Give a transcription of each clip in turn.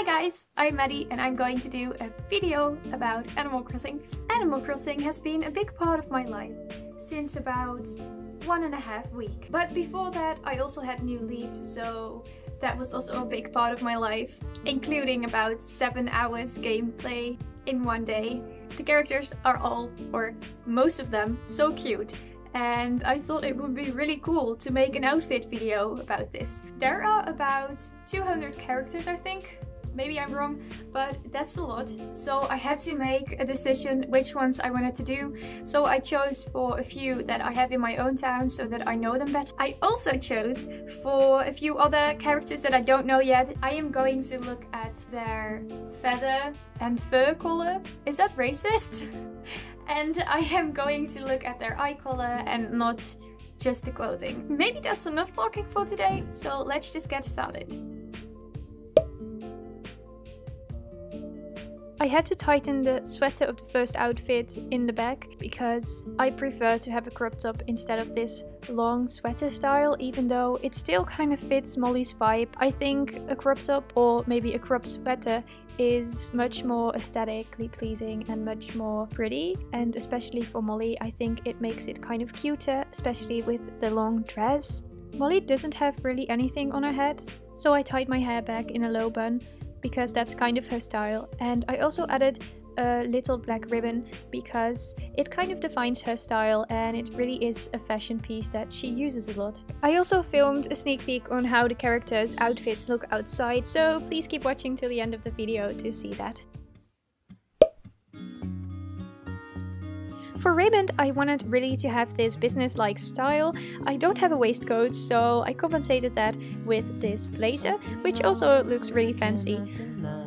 Hi guys, I'm Maddie and I'm going to do a video about Animal Crossing. Animal Crossing has been a big part of my life since about one and a half week. But before that I also had New Leaf, so that was also a big part of my life, including about 7 hours gameplay in one day. The characters are all, or most of them, so cute and I thought it would be really cool to make an outfit video about this. There are about 200 characters I think, maybe I'm wrong, but that's a lot. So I had to make a decision which ones I wanted to do. So I chose for a few that I have in my own town so that I know them better. I also chose for a few other characters that I don't know yet. I am going to look at their feather and fur color. Is that racist? and I am going to look at their eye color and not just the clothing. Maybe that's enough talking for today, so let's just get started. I had to tighten the sweater of the first outfit in the back because I prefer to have a crop top instead of this long sweater style even though it still kind of fits Molly's vibe. I think a crop top or maybe a crop sweater is much more aesthetically pleasing and much more pretty and especially for Molly I think it makes it kind of cuter especially with the long dress. Molly doesn't have really anything on her head so I tied my hair back in a low bun because that's kind of her style. And I also added a little black ribbon because it kind of defines her style and it really is a fashion piece that she uses a lot. I also filmed a sneak peek on how the characters' outfits look outside, so please keep watching till the end of the video to see that. For Raymond, I wanted really to have this business-like style. I don't have a waistcoat, so I compensated that with this blazer, which also looks really fancy.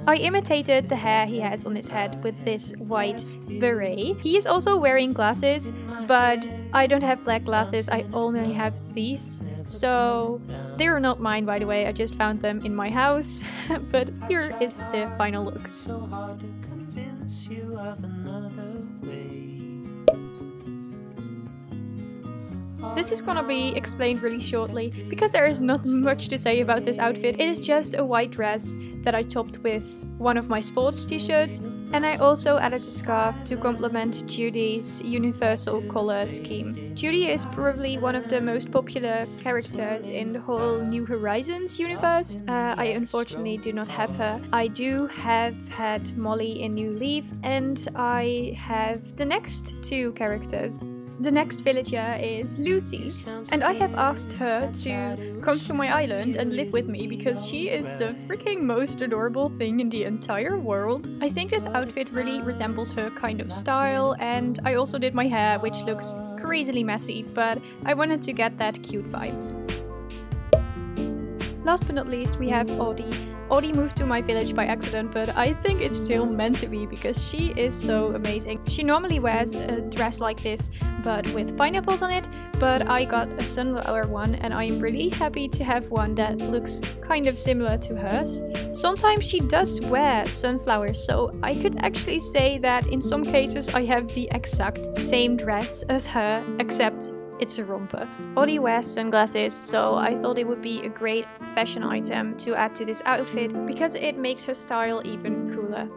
I imitated the hair he has on his head with this white beret. He is also wearing glasses, but I don't have black glasses, I only have these. So they are not mine by the way, I just found them in my house. but here is the final look. This is gonna be explained really shortly, because there is not much to say about this outfit. It is just a white dress that I topped with one of my sports t-shirts. And I also added a scarf to complement Judy's universal color scheme. Judy is probably one of the most popular characters in the whole New Horizons universe. Uh, I unfortunately do not have her. I do have had Molly in New Leaf and I have the next two characters. The next villager is Lucy, and I have asked her to come to my island and live with me because she is the freaking most adorable thing in the entire world. I think this outfit really resembles her kind of style, and I also did my hair, which looks crazily messy, but I wanted to get that cute vibe. Last but not least, we have Audie. Audie moved to my village by accident, but I think it's still meant to be because she is so amazing. She normally wears a dress like this, but with pineapples on it, but I got a sunflower one and I'm really happy to have one that looks kind of similar to hers. Sometimes she does wear sunflowers, so I could actually say that in some cases I have the exact same dress as her, except it's a romper. Audie wears sunglasses, so I thought it would be a great fashion item to add to this outfit because it makes her style even cooler.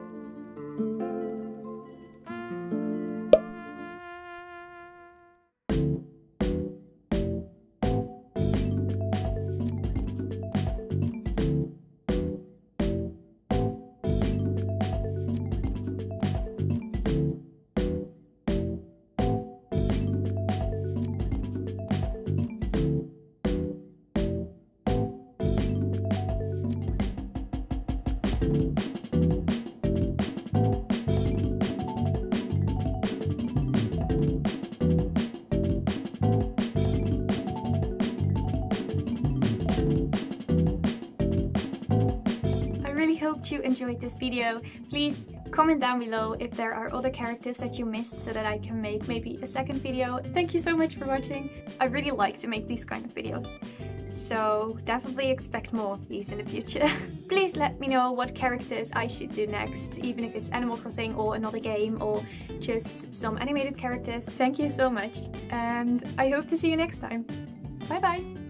You enjoyed this video. Please comment down below if there are other characters that you missed so that I can make maybe a second video. Thank you so much for watching. I really like to make these kind of videos. So definitely expect more of these in the future. Please let me know what characters I should do next, even if it's Animal Crossing or another game or just some animated characters. Thank you so much and I hope to see you next time. Bye bye!